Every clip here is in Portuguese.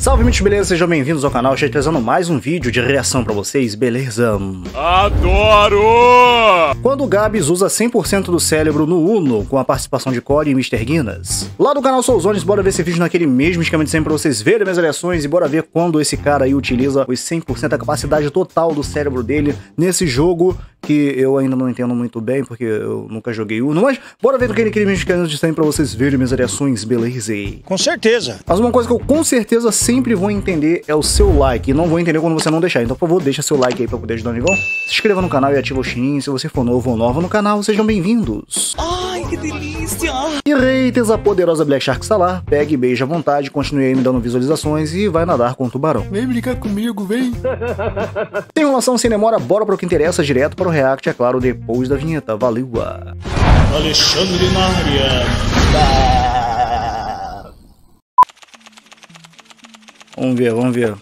Salve, gente, beleza? Sejam bem-vindos ao canal. Estou trazendo mais um vídeo de reação pra vocês, beleza? Adoro! Quando o Gabs usa 100% do cérebro no Uno, com a participação de Corey e Mr. Guinness. Lá do canal Soulzones, bora ver esse vídeo naquele mesmo esquema de sempre pra vocês verem minhas reações e bora ver quando esse cara aí utiliza os 100% da capacidade total do cérebro dele nesse jogo que eu ainda não entendo muito bem, porque eu nunca joguei Uno, mas bora ver aquele, aquele mesmo esquema de sempre pra vocês verem minhas reações, beleza? Com certeza. Mas uma coisa que eu com certeza sempre vou entender é o seu like. E não vou entender quando você não deixar. Então, por favor, deixa seu like aí pra poder ajudar o negão. Se inscreva no canal e ativa o sininho. Se você for novo ou nova no canal, sejam bem-vindos. Ai, que delícia. E haters, a poderosa Black Shark está lá. Pegue e beija à vontade, continue aí me dando visualizações e vai nadar com o tubarão. Vem brincar comigo, vem. Sem enrolação, sem demora, bora para o que interessa, direto para o react, é claro, depois da vinheta. Valeu! Alexandre Maria. Vamos ver, vamos ver.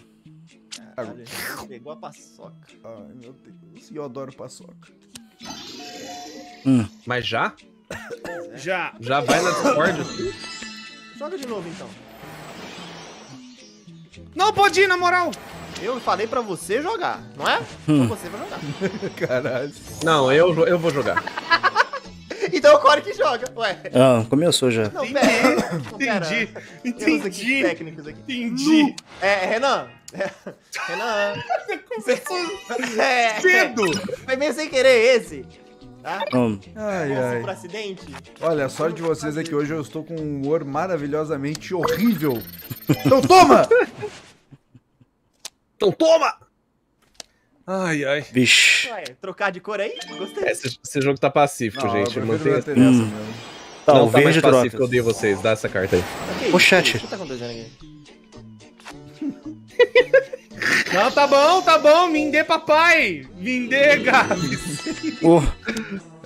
Pegou a paçoca. Ai, meu Deus. Eu adoro paçoca. Hum. Mas já? Já. Já vai na Discord? Joga de novo, então. Não pode ir, na moral. Eu falei pra você jogar, não é? Hum. Então você vai jogar. Caralho. Não, eu, eu vou jogar. Então o Core que joga. Ué. Ah, começou já. Não, pera. Entendi. Entendi. técnicos aqui. Entendi. É, Renan. É, Renan. Começou É, cedo. Foi meio sem querer esse. Tá? Hum. Ai, ai. por acidente. Olha, a sorte de vocês é que hoje eu estou com um humor maravilhosamente horrível. Então toma! Então toma! Ai, ai. Vixe. Ué, trocar de cor aí? Gostei. Esse, esse jogo tá pacífico, Não, gente. Mantém assim. manter nessa Hum. mesmo. Tá, Não o tá mais verde pacífico, troca. eu odeio vocês. Dá essa carta aí. Ô, isso? chat. O que tá acontecendo aqui? Não, tá bom, tá bom. Me dê papai. Me dê, Gabs. Oh,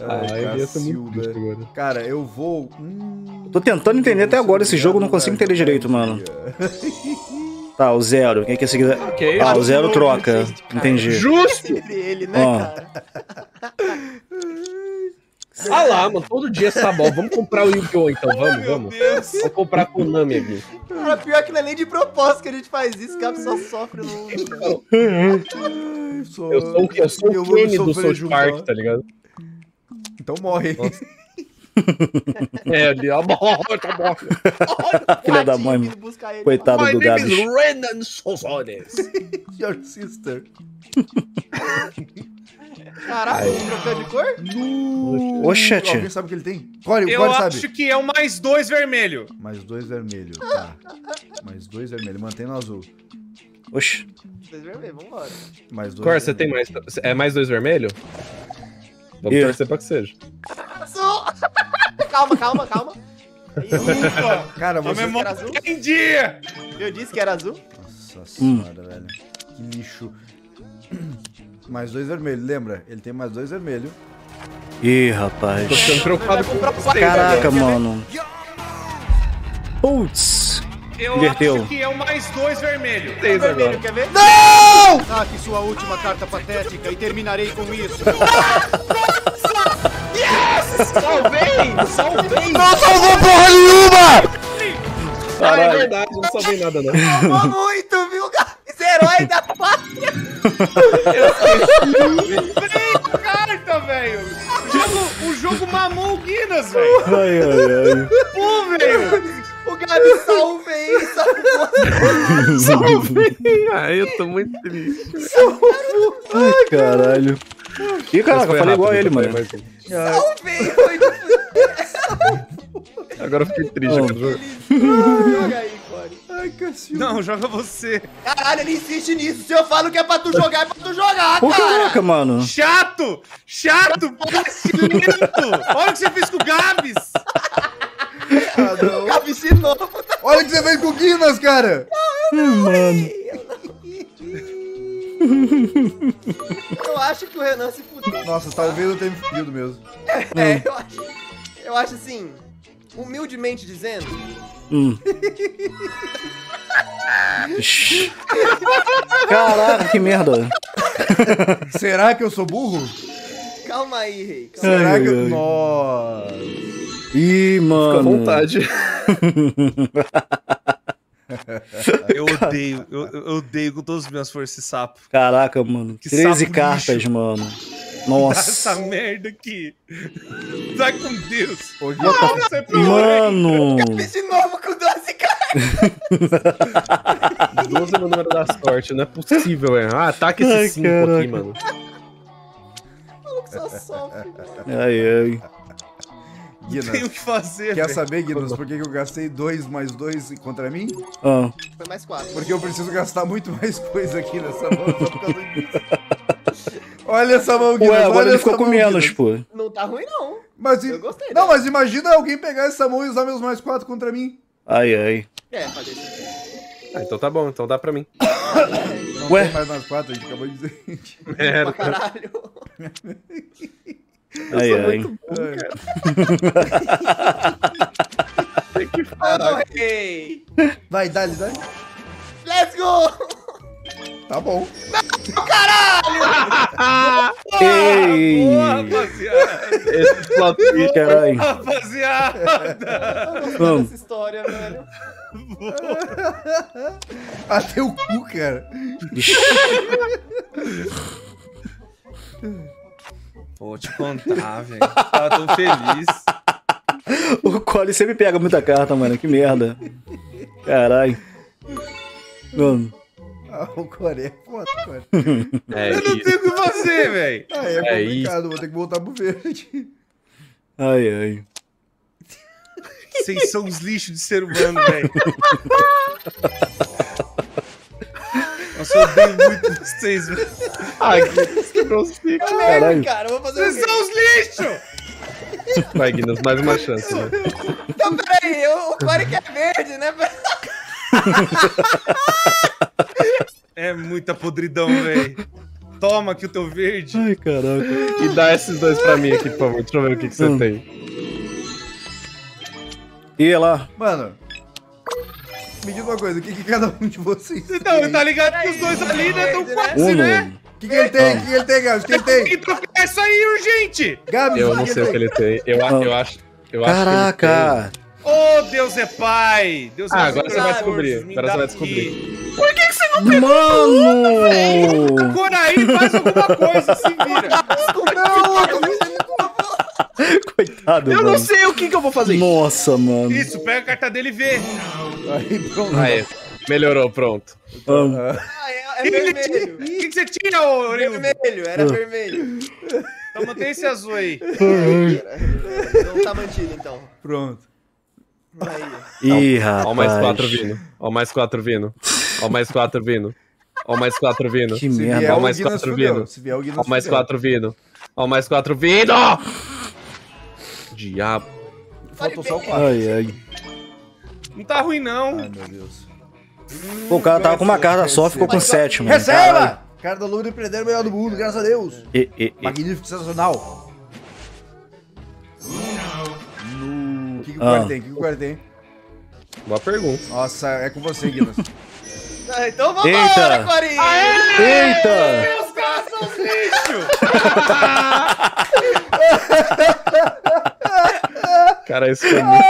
Ai, Ai, eu. Cara, eu vou. Hum, tô tentando entender até agora esse jogo, não consigo entender direito, mano. Tá, o zero. Quem é que esse aqui? Ok. Ah, o zero troca. Entendi. Justo! Ele, né, Ó. cara? Ah lá, mano. Todo dia essa bola. Vamos comprar o Yu-Gi-Oh! então. Vamos, Meu vamos. Deus. Vamos comprar com o Nami aqui. Cara, pior que não é nem de propósito que a gente faz isso, o Cap só sofre no. eu sou, Eu sou, eu sou eu o Kenny do South Park, tá ligado? Então morre. É, ali, ó. Tá bom. Filha da mãe. vindo buscar ele. Coitado do Gabs. Renan Sozones. Your sister. Caraca, trocando de cor? No... Ô, chat. Alguém sabe o que ele tem? Core, Eu Core acho sabe. que é o mais dois vermelho. Mais dois vermelhos. Tá. Mais dois vermelhos. Mantém no azul. Oxi. Vocês vão ver, vambora. Mais dois Cor, você tem vermelhos. mais. É mais dois vermelho? Vamos torcer pra que seja. Calma, calma, calma. Ufa. Cara, você. memória azul? em dia. Eu disse que era azul. Nossa Hum. senhora, velho. Que lixo. Mais dois vermelhos, lembra? Ele tem mais dois vermelhos. Ih, Tô rapaz. ficando preocupado com vocês. Caraca, ver? mano. Putz. Eu Inverteu. acho que é o mais dois vermelho. Vocês Vermelho, agora. quer ver? Saque sua última carta patética e terminarei com isso. Salvei! Salvei! Não salvou porra nenhuma! Ah, é verdade, não salvei nada, não. Salvou muito, viu, Gabs? Herói da pátria! Três carta, velho. O jogo, o jogo mamou o Guinness, velho. Ai, ai, ai. Pô, velho. O Gabs salvei! Salvou! Ah, eu tô muito triste. Ai, caralho. Ih, caraca, eu falei igual a ele, mano. Salvei! Foi Agora eu fiquei triste. Oh. Joga aí, Core. Ai, Cacilda. Não, joga você. Caralho, ele insiste nisso. Se eu falo que é pra tu jogar, é pra tu jogar, Pô, cara! caraca, mano. Chato! Chato! Olha o que você fez com o Gabs! O Gabs de novo. Olha o que você fez com o Guinness, cara! Mano. Eu acho que o Renan se fudeu. Nossa, talvez eu tenha me fudido mesmo. É, eu acho. Eu acho assim, humildemente dizendo, Hum. Caraca, que merda. Será que eu sou burro? calma aí, rei. Calma. Será Ai, que eu. Nossa. Ih, Fica à mano. vontade. Eu odeio, eu, eu odeio com todas as minhas forças esse sapo. Caraca, mano. Que 13 sapo cartas, lixo. mano. Nossa. essa merda aqui. Vai com Deus. Gui, Não, sai pra lá. Mano. De novo com 12 caras. 12 é o número da sorte, não é possível, é. Ah, ataca esse 5 caraca. aqui, mano. O maluco só sofre. Ai, ai. Tem o Guinness. que fazer, Quer velho. saber, Guinness, por que eu gastei 2 mais 2 contra mim? Ah, Foi mais 4. Porque eu preciso gastar muito mais coisa aqui nessa mão só por causa disso. Olha essa mão, Guinness. Ué, agora olha ele ficou com menos, Guinness. pô. Não tá ruim, não. Mas, Eu gostei Não, dela. mas imagina alguém pegar essa mão e usar meus mais 4 contra mim. Ai, ai. É, fazer isso. Ah, então tá bom, então dá pra mim. Não Ué? tem mais mais 4, a gente acabou de dizer. É, Pra caralho. Ai, ai. Mano, rei. Vai, dá-lhe, dá-lhe. Let's go! Tá bom. Ei! Boa, rapaziada. esse plot twist. Caralho. Rapaziada. Vamos. dessa história, velho. Até o cu, cara. Vou te contar, velho. Tava tão feliz. O Cole sempre pega muita carta, mano. Que merda. Caralho. Mano. Ah, o Coreia é foda, cara. É Eu não isso. tenho o que fazer, velho. Ah, é, É complicado, vou ter que voltar pro verde. Ai, ai. Vocês são os lixos de ser humano, velho. Nossa, eu odeio muito vocês, velho. Ai, que quebrou os picos. Caralho. Cara, eu vou fazer o Vocês são os lixos! Vai, Guinness, mais uma chance, né? Então, peraí, o, o Core que é verde, né? É muita podridão, velho. Toma aqui o teu verde. Ai, caraca. E dá esses dois pra mim aqui, por favor. Deixa eu ver o que, que você Hum. tem. E lá. Mano, me diz uma coisa, o que, que cada um de vocês tem? Não, tá ligado que os dois ali, né? Tão quase, né? O que, que ele tem? O que, que ele tem, Gabs? O que ele Tem tem? que trocar essa aí urgente! Gabs, Eu o não que sei o que ele tem. Eu, a- Ah. eu acho. Eu acho que ele Caraca. Ô, Deus é pai! Deus é Ah, agora você vai descobrir. me Agora você vai aqui. Mano! Coraí faz alguma coisa, se vira. Coitado. Eu mano. não sei o que, que eu vou fazer. Nossa, mano. Isso, pega a carta dele e vê. Aí, pronto. Aí, melhorou, pronto. Vamos. Ah, é, é vermelho. O que, que você tinha, ô? Vermelho, era vermelho. Então mantém esse azul aí. Não tá mantido, então. Pronto. Aí. Ih, Ó, rapaz. o mais quatro vindo. Ó, o mais quatro vindo. Ó, o mais quatro vindo. Ó, o mais quatro vindo. Que merda. Ó, o mais quatro vindo. Ó, o mais quatro vindo. Ó, o mais quatro vindo. Diabo. Faltou só o 4. Ai, ai. Não tá ruim, não. Ai, meu Deus. Pô, o cara tava com uma carta só, ficou com sete, mano. Caralho. Receba! Cara da Lula empreender o melhor do mundo, graças a Deus. E, e, e. Magnífico, sensacional. No... O que, que o Ah. Core tem? O que, que o Core tem? Boa pergunta. Nossa, é com você, Guinness. Ah, então vamos Eita. embora, Corinho! Eita! Os caras são os lixos! Cara, isso foi muito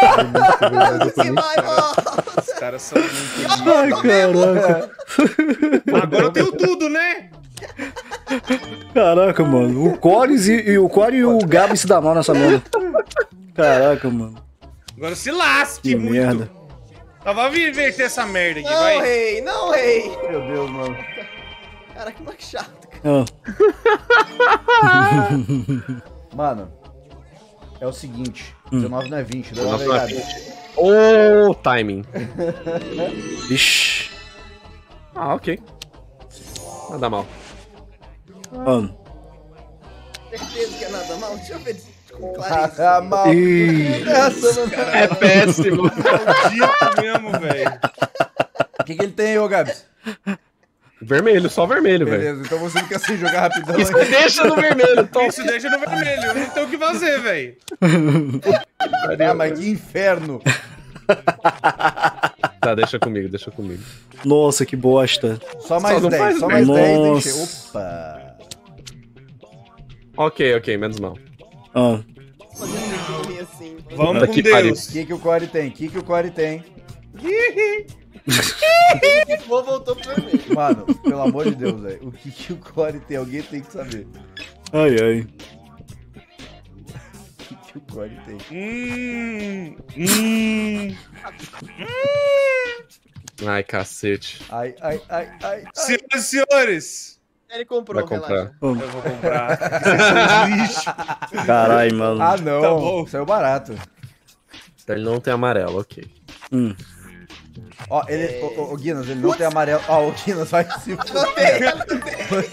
bonito. Que vai, ó. Os caras são muito Ai, caraca. Agora eu tenho tudo, né? Caraca, mano. O Cores e, e o Core e o Gabi se dá mal nessa merda. Caraca, mano. Agora se lasque Que muito. merda. Tá, vamos inverter essa merda aqui, Não, vai. rei, não, rei. Meu Deus, mano. Cara, que moleque chato. cara. Ah, Mano, é o seguinte. Hum. 19 não é 20, 19 19 é não é Gabi. Ô, timing. Ixi. Ah, ok. Nada mal. Mano. Certeza que é nada mal. Deixa eu ver clareza. Ah, mal. É péssimo. Maldito mesmo, velho. O que, que ele tem, ô Gabs? Vermelho, só vermelho, velho. Beleza, então você não quer se jogar rapidão Isso aí. deixa no vermelho, Tom. Isso deixa no vermelho. Eu não tenho o que fazer, velho. Ah, mas que inferno. Tá, deixa comigo, deixa comigo. Nossa, que bosta. Só mais não 10, faz só mais 10. Nossa. Deixa... Opa. Ok, ok, menos mal. Ah. Vamos Puta com que Deus. O que, que o Core tem? O que, que o Core tem? Vou voltou pro vermelho. Mano, pelo amor de Deus, velho. O que, que o Core tem? Alguém tem que saber. Ai, ai. O que, que o Core tem? Hum. Hum. Ai, cacete. Ai, ai, ai, ai. Senhoras e senhores, Ele comprou, Vai comprar. relaxa. eu vou comprar. Vocês são uns lixo. Caralho, mano. Ah, não. Tá bom. Saiu barato. Então ele não tem amarelo, ok. Hum. Ó, ele. Ô, ô, ô, Guinness, ele não tem amarelo. Ó, o Guinness vai se fuder.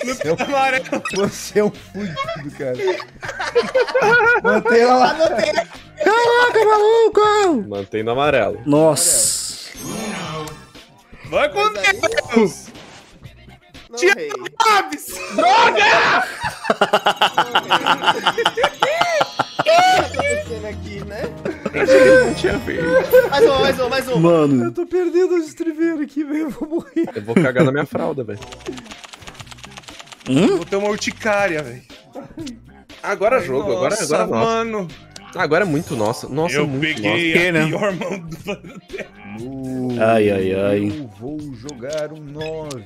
Você é um, Amarelo. você é um fudido, cara. Mantenha lá. Caraca, maluco! Mantém no amarelo. Nossa. Vai com Deus. Não, Tira- rei. Né? Não tinha verde. Mais uma, mais uma, mais uma. Mano. Eu tô perdendo os estriveiros aqui, velho. Eu vou morrer. Eu vou cagar na minha fralda, velho. Vou ter uma urticária, velho. Agora é jogo, agora, Nossa, agora é mano. Agora é muito nosso. Nossa, eu muito peguei Que, a né? pior mão do planeta. Ai, ai, ai. Eu vou jogar um 9.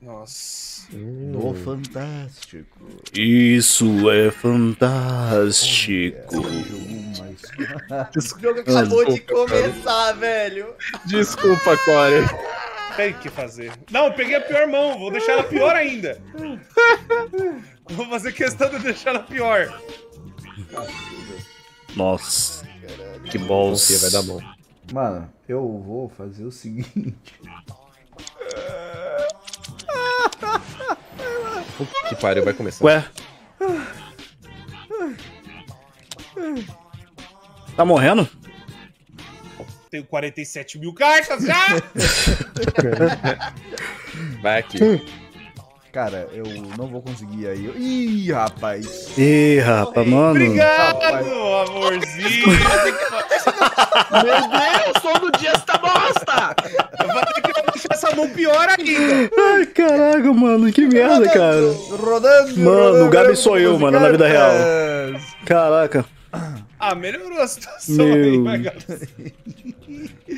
Nossa. No Fantástico. Isso é fantástico. O jogo acabou de começar, velho. Desculpa, Core. Tem que fazer. Não, eu peguei a pior mão. Vou deixar ela pior ainda. Vou fazer questão de deixar ela pior. Nossa. Que balls. vai dar bom. Mano, eu vou fazer o seguinte. Que pariu, vai começar. Ué? Tá morrendo? Tenho 47 mil cartas já. Vai aqui. Cara, eu não vou conseguir aí. Ih, rapaz. Ih, rapaz, mano. Obrigado, Rapaz. amorzinho. Meu Deus, todo dia essa bosta! Deixar essa mão pior ainda. Ai, caraca, mano. Que merda, cara. Rodando. Mano, rodando, o Gabi sou eu, mano, na vida real. cartas. Caraca. Ah, melhorou a situação Meu. aí, Gabs.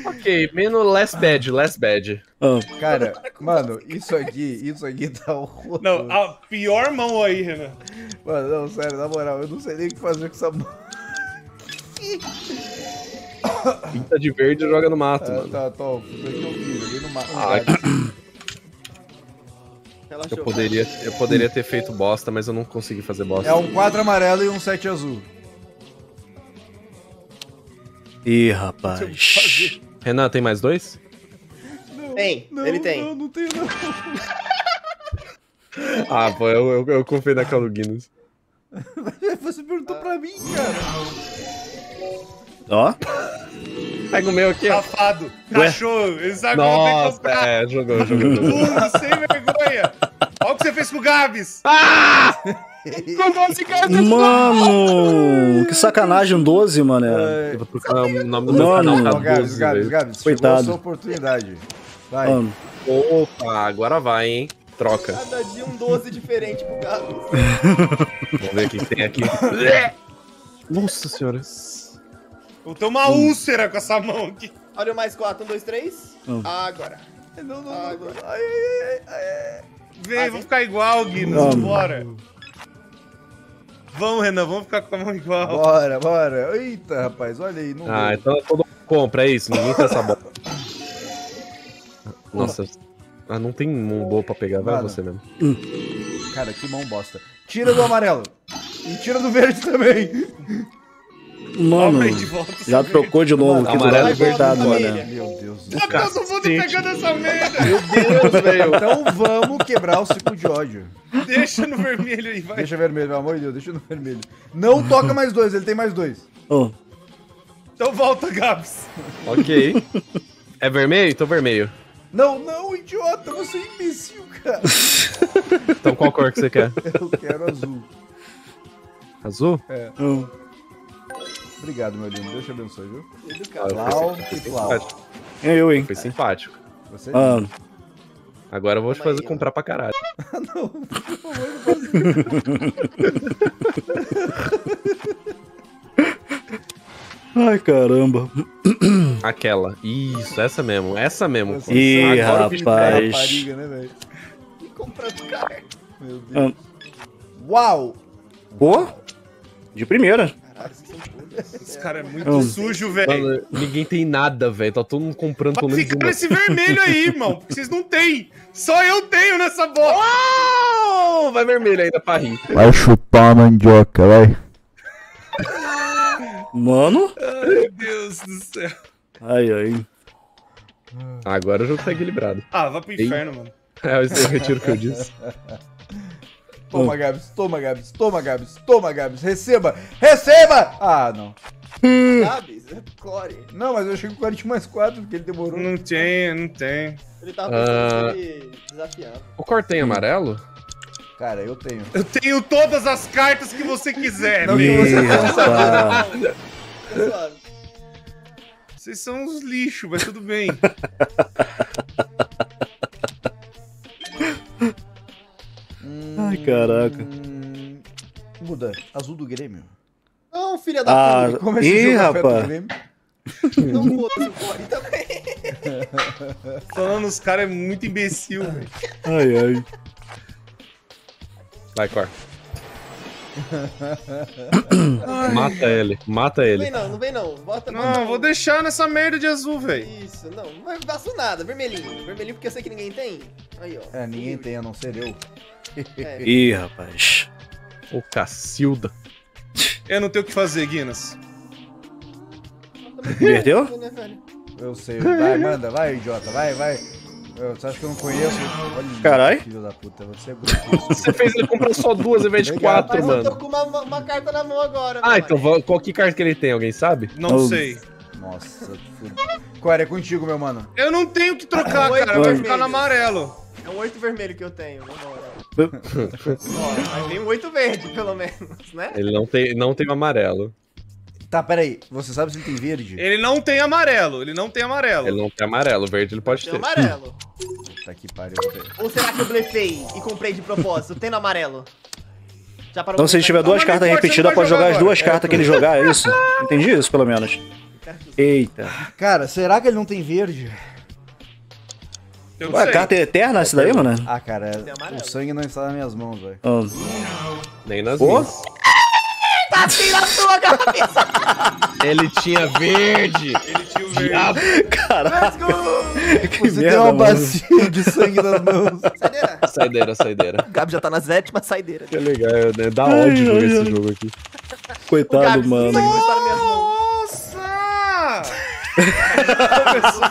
Ok, menos less bad, less bad. Ah, Cara, mano, isso aqui, isso aqui tá horroroso. Não, a pior mão aí, Renan. Mano, não, sério, na moral, eu não sei nem o que fazer com essa mão. Pinta de verde e joga no mato, Ah, mano. tá, tô, joguei no Ah. Eu poderia, eu poderia ter feito bosta, mas eu não consegui fazer bosta. É um 4 amarelo e um 7 azul. Ih, rapaz. Renan, tem mais dois? Tem, ele tem. Não, não tenho não. Ah, pô, eu, eu, eu confio naquela do Guinness. Você perguntou pra mim, cara. Ó. Pega o meu aqui, ó. Safado. Cachorro. Ele sabe Nossa, comprar. é, jogou, jogou, jogou. Tudo sem vergonha. Olha o que você fez com o Gabs. Mano, que sacanagem, um 12, mano. Eu vou procurar o nome do meu Mano. canal, Não, Gabs, 12, Gabs. Gabs, Coitado. chegou a sua oportunidade. Vai. Mano, Opa, agora vai, hein? Troca. Cada dia um 12 diferente pro Gabs. Vamos ver o que tem aqui. Nossa senhora. Eu tenho uma úlcera com essa mão aqui. Olha o mais 4, 1, 2, 3. Hum. Agora. Não, não, Agora. Ai, ai, ai, ai. Vem, vamos ficar igual, Guinness. Vambora. Vamos, Renan, vamos ficar com a mão igual. Bora, bora. Eita, rapaz, olha aí. Não Ah, deu. então todo mundo compra, é isso? Ninguém tem essa bola. Nossa. Ah, não tem um boa pra pegar, vai Mano. você mesmo. Cara, que mão bosta. Tira do amarelo. E tira do verde também. Mano. Já trocou de novo aqui do Amarelo lado e verde apertado, vermelho. mano. Meu Deus do Tá céu. todo mundo pegando essa merda. Meu Deus, velho. Então vamos quebrar o ciclo de ódio. Deixa no vermelho aí, vai. Deixa vermelho, pelo amor de Deus, deixa no vermelho. Não toca mais dois, ele tem mais dois. Ó, Então volta, Gabs. Ok. É vermelho? Então vermelho. Não, não, idiota, você é imbecil, cara. Então qual cor que você quer? Eu quero azul. Azul? ó. Obrigado, meu lindo. Deus te abençoe, viu? Educado. Flau Foi e. É eu, hein? Foi simpático. Você Ah, Agora eu vou te Calma fazer aí, comprar pra caralho. não, por favor, não isso. Ai, caramba. Aquela. Isso, essa mesmo. Essa mesmo. Ih, Agora o bicho rapaz. Rapariga, né, velho? Comprando carta. Meu Deus. Ah, Uau! Pô, de primeira. Esse cara é muito Hum. sujo, velho. Ninguém tem nada, velho. Tá todo mundo comprando pelo menos ficar uma. nesse vermelho aí, irmão. Porque vocês não têm. Só eu tenho nessa bola. Oh, vai vermelho ainda pra rir. Vai chupar a mandioca, vai. Mano. Meu Deus do céu. Ai, ai. Agora o jogo tá equilibrado. Ah, vai pro inferno, mano. É, eu retiro o que eu disse. Toma, Gabs, toma, Gabs, toma, Gabs, toma, Gabs, receba, receba! Ah, não. Gabs, é Core. Não, mas eu achei que o Core tinha mais quatro, porque ele demorou. Não tem, não tem. Ele tava pensando Ah. se ele desafiava. O cortem amarelo? Cara, eu tenho. Eu tenho todas as cartas que você quiser, Não, meu. Vocês são uns lixos, mas tudo bem. caraca. Muda, azul do Grêmio. Não, filha da Ah, puta. Como ih, o rapaz. Grêmio? Não foda-se o Core também. Falando, os caras é muito imbecil, velho. Ai, ai. Vai, Cor. mata ele, mata Não ele. vem não, não vem não. Bota Não, vou deixar nessa merda de azul, velho. Isso, não, não vai faço nada. Vermelhinho. Vermelhinho porque eu sei que ninguém tem. Aí, ó. É, ninguém tem, a não ser eu. É, Ih, rapaz. Ô, Cacilda. Eu não tenho o que fazer, Guinness. Inverteu? né? Eu sei. Vai, manda, vai, idiota, vai, vai. Eu- Você acha que eu não conheço? Olha, Carai. Filho da puta, você é grotesco. Você fez ele comprar só duas ao invés de Obrigado. quatro, Mas eu tô mano. com uma, uma- carta na mão agora. Ah, meu então mano. qual que carta que ele tem? Alguém sabe? Não Oh. sei. Nossa, fudido. Core, é contigo, meu mano. Eu não tenho que trocar, Oi, cara. Vai ficar no amarelo. É um oito vermelho que eu tenho. Vambora. Ó, mas tem um oito verde, pelo menos, né? Ele não tem, não tem o amarelo. Tá, peraí. Você sabe se ele tem verde? Ele não tem amarelo. Ele não tem amarelo. Ele não tem amarelo, verde ele pode Tem ter. amarelo. Tá que pariu. velho. Ou será que eu blefei e comprei de propósito? Tendo amarelo. Já parou Então, se ele tiver duas cartas repetidas, pode vai jogar as jogar duas agora. cartas que ele jogar, é isso? Entendi isso, pelo menos. Eita. Cara, será que ele não tem verde? Eu Ué, a carta é eterna essa daí, mano? Ah, cara, o sangue não está nas minhas mãos, velho. Ah, Nem nas minhas. Tá na sua cabeça! Ele tinha verde. Ele tinha o verde. Caraca, que Você merda, tem uma mano. bacia de sangue nas mãos. Saideira. Saideira, saideira. O Gabi já tá na sétima saideira. Que legal, né? Dá ódio jogar esse jogo aqui. Coitado, Gabi, mano. Nossa! Começou.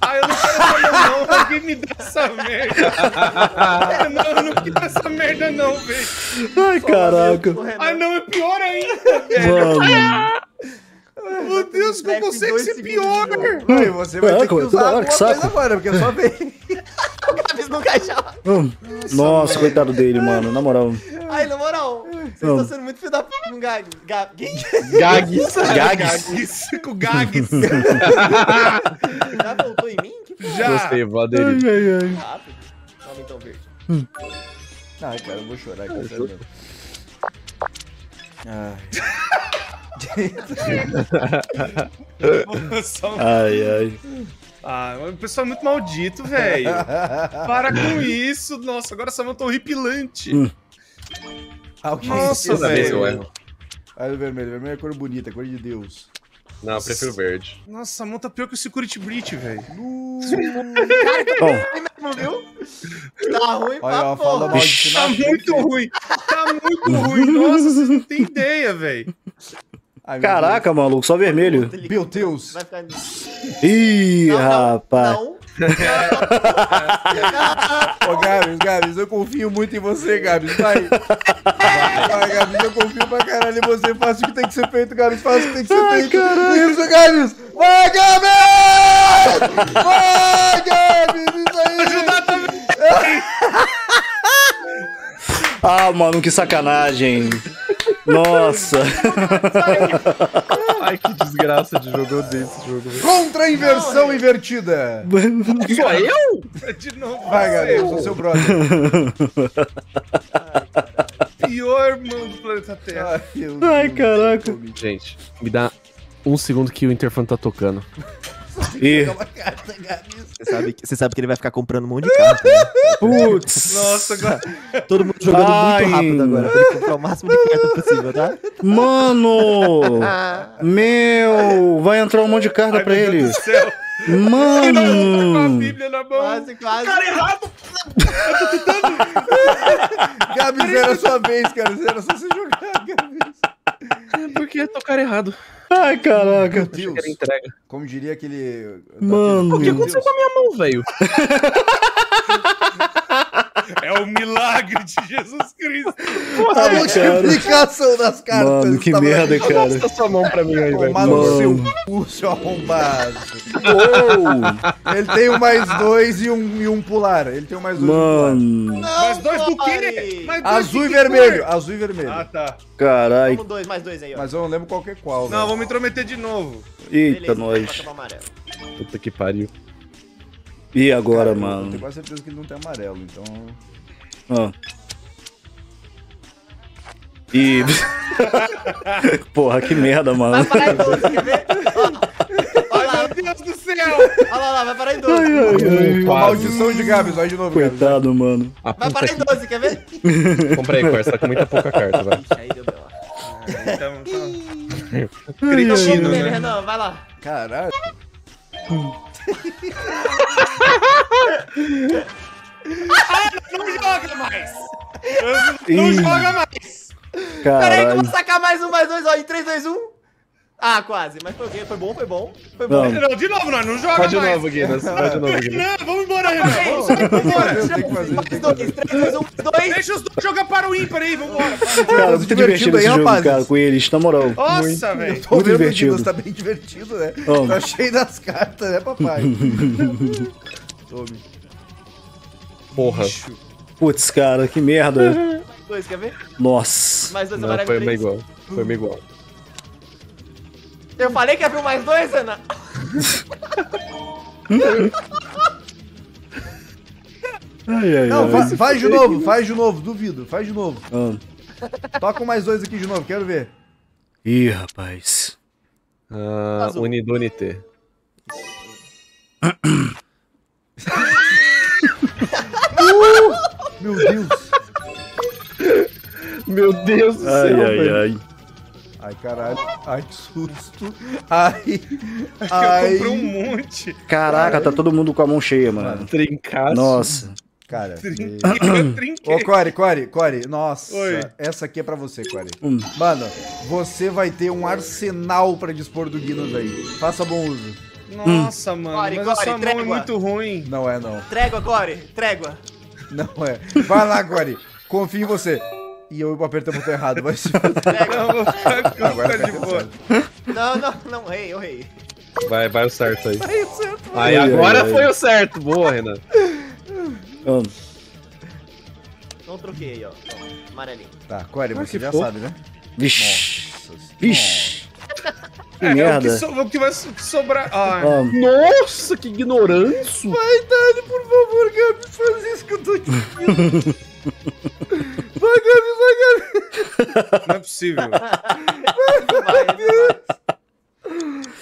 Ah, eu não quero essa merda não. Alguém me dá essa merda. Não, eu não quero essa merda não, velho. Ai, caraca. Ah, não, é pior ainda, velho. Meu Deus, como consegue ser pior? e você vai ter Caraca, que usar hora, alguma que saco. coisa agora, porque é só ver. O Gabs não caixa. Hum. Nossa, coitado dele, mano. Na moral. Ai. Vocês estão sendo muito filho da p com Gag. Quem? Gags. Gags. Gags, com Gags. Já voltou em mim? Que porra? Já. Gostei, vou aderir. ai, ai. Rápido. Toma então verde. Ai, cara, eu vou chorar. Ai. Só- Ai, ai. Ah, o pessoal é muito maldito, velho. Para com isso. Nossa, agora essa mão tá horripilante. Hum. Alguém Nossa, velho. erro. Olha o vermelho, vermelho é cor bonita, cor de Deus. Não, eu prefiro verde. Nossa, a mão tá pior que o Security Breach, velho. Bom? Tá ruim Olha, pra porra. mal de Tá muito ruim. Tá muito ruim. Nossa, vocês não têm ideia, velho. Caraca, maluco, só vermelho. Meu Deus. Vai ficar... Ih, Não, não, rapaz. Não. Ô, Gabs, Gabs, eu confio muito em você, Gabs. Vai. Vai, Gabs, eu confio pra caralho em você. Faça o que tem que ser feito, Gabs. Faça o que tem que ser Ai, feito. caralho. Isso, Gabs. Vai, Gabs! Vai, Gabs! Isso aí! Ah, mano, que sacanagem. Nossa. Ai, que desgraça de jogo. Eu odeio esse jogo, velho. Contra a inversão invertida. Sou eu? De novo, Vai, eu sou seu brother. Pior mão do planeta Terra. Ai, Ai, caraca. Gente, me dá um segundo que o interfone tá tocando. E. Você sabe, que- você sabe que ele vai ficar comprando um monte de carta. Né? putz. Nossa, agora. Todo mundo jogando Ai. muito rápido agora. Pra ele comprar o máximo de carta possível, tá? Mano! Meu! Vai entrar um monte de carta pra Meu ele. Deus do céu. Com a Mano! Bíblia na mão. Quase, quase. Gabs, era sua vez, cara. Era só você jogar, Gabs. Por que tocar errado? Ai, caraca. Meu Deus. Era entrega. Como diria aquele... Mano. O que aconteceu com a minha mão, velho? É o milagre de Jesus Cristo. A Ai, cara. multiplicação das cartas. Mano, que tava- merda, cara. Mostra sua mão pra mim aí, velho. Tomar no seu Mano. cu, seu arrombado. Uou! Ele tem um mais dois e um, e um pular. Ele tem um mais dois e um pular. Mano. Mas dois do quê? Mas dois Azul e vermelho. cor? Azul e vermelho. Ah, tá. Carai. Vamos dois, mais dois aí, ó. Mas eu não lembro qual que é qual. Não, velho. vou me intrometer de novo. Eita, Beleza, nós. Puta que pariu. E agora, Cara, eu mano? tenho quase certeza que ele não tem amarelo, então... Ó. E. Porra, que merda, mano. Vai parar em 12, quer ver? Ó, Olha lá, Ai, meu Deus do céu! olha lá, lá, vai parar em 12. A Quase. maldição de Gabs, vai de novo, Gabs. Coitado, mano. A Vai parar em que... 12, quer ver? Compra aí, Corsa, tá com muita pouca carta, vai. Aí deu B.O. Então, então. Cretino, né? Renan, vai lá. Caralho. Não joga mais! Não Ih. joga mais! Caralho. vou sacar mais um, mais dois, ó. Em 3, 2, 1. Ah, quase. Mas foi ok. Foi bom, foi bom. Foi bom. Não. Não, de novo, nós não joga Vai de mais. novo, Guinness. Vai de novo, Guinness. Renan, vamos embora, Renan. Vamos, embora. fazer, tem que fazer, tem que fazer. 2, 3, 2, 1, 2. Deixa os dois jogar para o ímpar aí, vambora. Cara, muito divertido esse aí, jogo, cara, com eles, na moral. Nossa, velho. Muito vendo divertido. tá bem divertido, né? Tá cheio das cartas, né, papai? Tome. Porra. Putz, cara, que merda. 2, quer ver? Nossa. Mais dois Não, amarelo foi 3. igual. Foi uma igual. Eu falei que ia vir mais dois, Renan. Ai, ai, Não, ai. fa- faz de novo, faz de novo, duvido, faz de novo. Ah. Toca um mais dois aqui de novo, quero ver. Ih, rapaz. Ah, Azul. Unidunité. Meu Deus. Meu Deus do Ai, céu, ai, velho. ai. Ai, caralho. Ai, que susto. Ai. Eu Ai. comprei um monte. Caraca, tá todo mundo com a mão cheia, mano. Trincaço. Nossa. Cara. Eu trinquei. Ô, Core, Core, Core, nossa, Oi. essa aqui é pra você, Core. Hum. Mano, você vai ter um arsenal pra dispor do Guinness aí. Faça bom uso. Nossa, mano. Core, mas Core, essa mão é trégua. muito ruim. Não é, não. Trégua, Core. Trégua. Não é. Vai lá, Core. Confio em você. E eu apertei o botão errado, vai se. Não, Agora de tá boa. Não, não, não. Errei, eu errei. Vai, vai o certo aí. Aí, certo. Aí, Ai, agora ai, ai. foi o certo. Boa, Renan. Ah, Não troquei aí, ó. Amarelinho. Tá, Core, você já sabe, né? Vixe. Nossa. Vixe. Que É, é o que, merda. so- o que vai so- sobrar. Ah, Ah, Nossa, que ignorância. Vai, Dani, por favor, Gabi, faz isso que eu tô te pedindo. Vai, Gabi, vai, Gabi. Não é possível.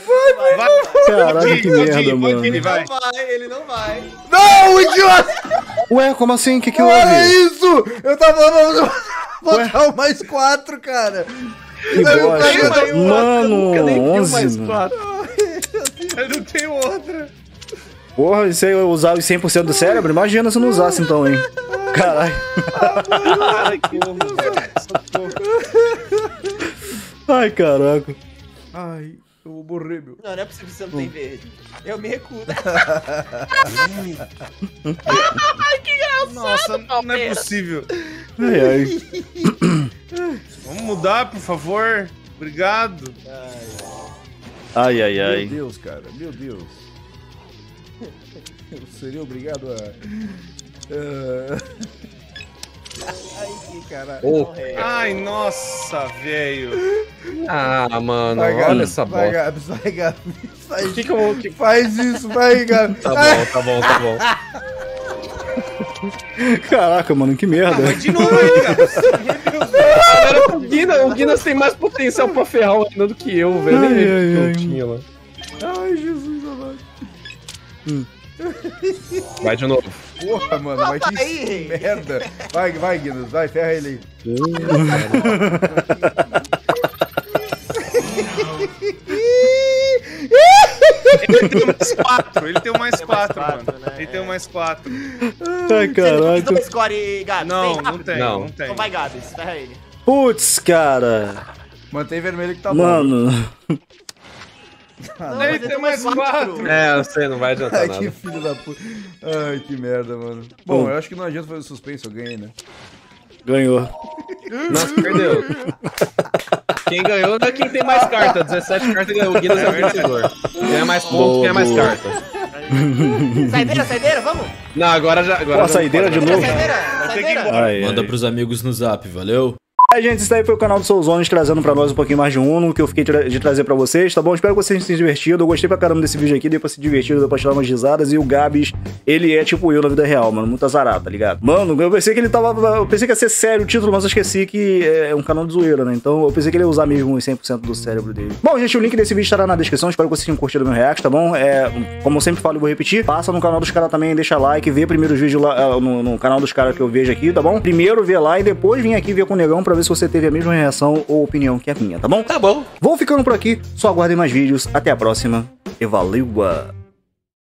Vai, vai. Vai, Caralho, pode ir, que pode merda, ir, pode mano. ir, vai. Não vai, ele não vai. Não, idiota! Ué, como assim? O que que Olha houve? isso! Eu tava falando botar o mais quatro, cara. Que Aí o bosta. cara deu um Mano, 11. mais mano. quatro. Eu não tenho outra. Porra, e se eu usar os 100% do cérebro? Imagina se eu não usasse então, hein? Caralho. Ai, que Ai, caraca. Ai, eu vou morrer, meu. Não, não é possível que você não tem verde. Eu me recuso. Nossa, não é possível. Ai, ai. Vamos mudar, por favor. Obrigado. Ai, ai, Meu ai. Deus, cara, meu Deus. Eu seria obrigado a. Ah. Ai, que caralho. Ô, Ai, nossa, velho. Ah, mano, Vai, Gabi, olha essa vai, bosta. Gabs, vai, Gabs. Faz, O que que eu que- faz isso, vai, Gabs. Tá bom, tá bom, tá bom. Caraca, mano, que Ah, merda. mas de novo aí, cara. Guinness, o Guinness tem mais potencial pra ferrar o Renan do que eu, velho. Ai, ai, ai. tinha lá. Ai, Jesus amado. Vai de novo. Porra, mano, mas que aí. merda. Vai, vai, Guinness, vai, ferra ele aí. Ele tem mais quatro, ele tem mais Tem mais quatro, quatro, mano. né? Ele tem mais quatro. Ai, Você tem caraca. dois core, Gabs. Não, tem não tem, Não. não tem. Então vai, Gabs, ferra ele. Putz, cara. Mantém vermelho que tá bom. Mano. Não, Ele mas tem mais quatro. É, eu sei, não vai adiantar Ai, que nada. filho da puta. Ai, que merda, mano. Bom, eu acho que não adianta fazer suspense, eu ganhei, né? Ganhou. Nossa, perdeu. Quem ganhou não é quem tem mais carta. 17 cartas ganhou. O Guinness é o vencedor. Ganha mais pontos, ganha mais boa. cartas. Saideira, saideira, vamos? Não, agora já. Agora a já saideira de mais. novo. Saideira, Vai ter que ir saideira. embora. Ai, Manda pros amigos no zap, valeu? Aí, gente, esse daí foi o canal do Souzones trazendo pra nós um pouquinho mais de Uno, que eu fiquei de trazer pra vocês, tá bom? Espero que vocês tenham se divertido. Eu gostei pra caramba desse vídeo aqui, deu pra se divertir, deu pra tirar umas risadas. E o Gabs, ele é tipo eu na vida real, mano. Muito azarado, tá ligado? Mano, eu pensei que ele tava. Eu pensei que ia ser sério o título, mas eu esqueci que é um canal de zoeira, né? Então eu pensei que ele ia usar mesmo os 100% do cérebro dele. Bom, gente, o link desse vídeo estará na descrição. Espero que vocês tenham curtido meu react, tá bom? É, como eu sempre falo, eu vou repetir. Passa no canal dos caras também, deixa like, vê primeiro os vídeos lá ah, no, no canal dos caras que eu vejo aqui, tá bom? Primeiro vê lá e depois vem aqui ver com o negão pra ver se você teve a mesma reação ou opinião que a minha, tá bom? Tá bom. Vou ficando por aqui, só aguardem mais vídeos. Até a próxima e valeu!